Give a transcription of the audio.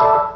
you